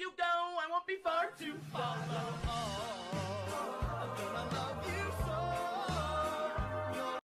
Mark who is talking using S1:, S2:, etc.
S1: you go, I won't be far too far.